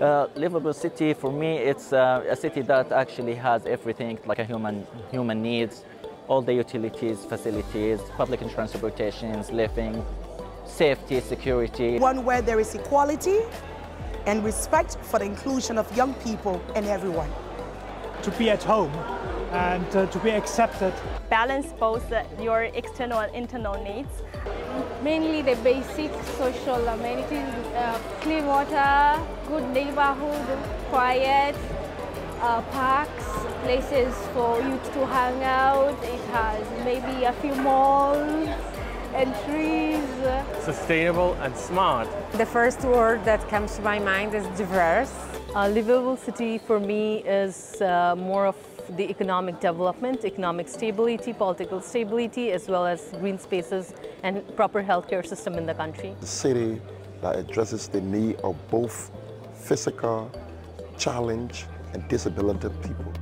Uh, livable city for me, it's uh, a city that actually has everything like a human human needs, all the utilities, facilities, public and transportations, living, safety, security. One where there is equality and respect for the inclusion of young people and everyone. To be at home and uh, to be accepted. Balance both your external and internal needs. Mainly the basic social amenities, uh, clean water, good neighborhood, quiet, uh, parks, places for youth to hang out. It has maybe a few malls and trees. Sustainable and smart. The first word that comes to my mind is diverse. A livable city for me is uh, more of the economic development, economic stability, political stability, as well as green spaces and proper healthcare system in the country. The city that addresses the need of both physical challenge and disability people.